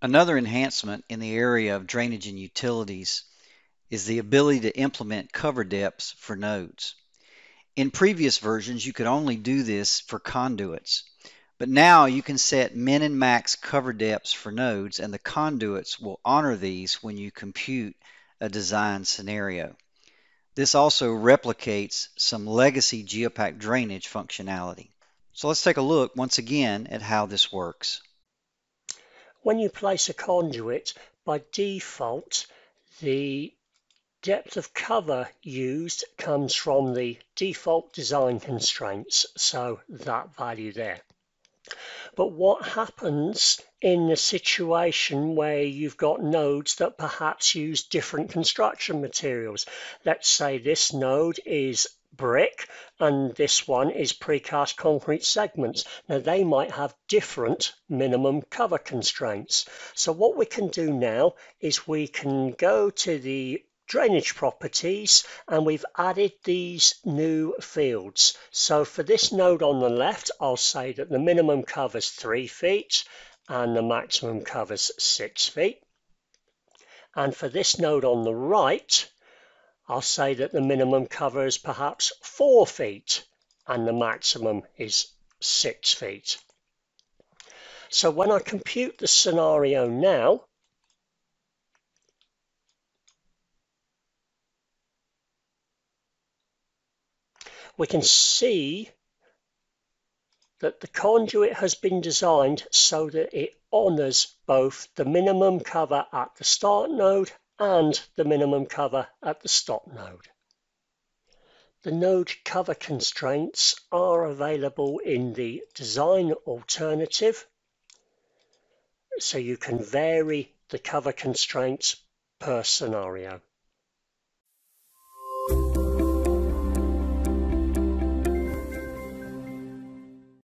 Another enhancement in the area of drainage and utilities is the ability to implement cover depths for nodes. In previous versions, you could only do this for conduits, but now you can set min and max cover depths for nodes and the conduits will honor these when you compute a design scenario. This also replicates some legacy GEOPAK drainage functionality. So let's take a look once again at how this works. When you place a conduit, by default, the depth of cover used comes from the default design constraints, so that value there. But what happens in a situation where you've got nodes that perhaps use different construction materials? Let's say this node is brick and this one is precast concrete segments. Now they might have different minimum cover constraints. So what we can do now is we can go to the drainage properties and we've added these new fields. So for this node on the left, I'll say that the minimum covers three feet and the maximum covers six feet. And for this node on the right, I'll say that the minimum cover is perhaps four feet and the maximum is six feet. So when I compute the scenario now, we can see that the conduit has been designed so that it honors both the minimum cover at the start node and the minimum cover at the stop node. The node cover constraints are available in the design alternative, so you can vary the cover constraints per scenario.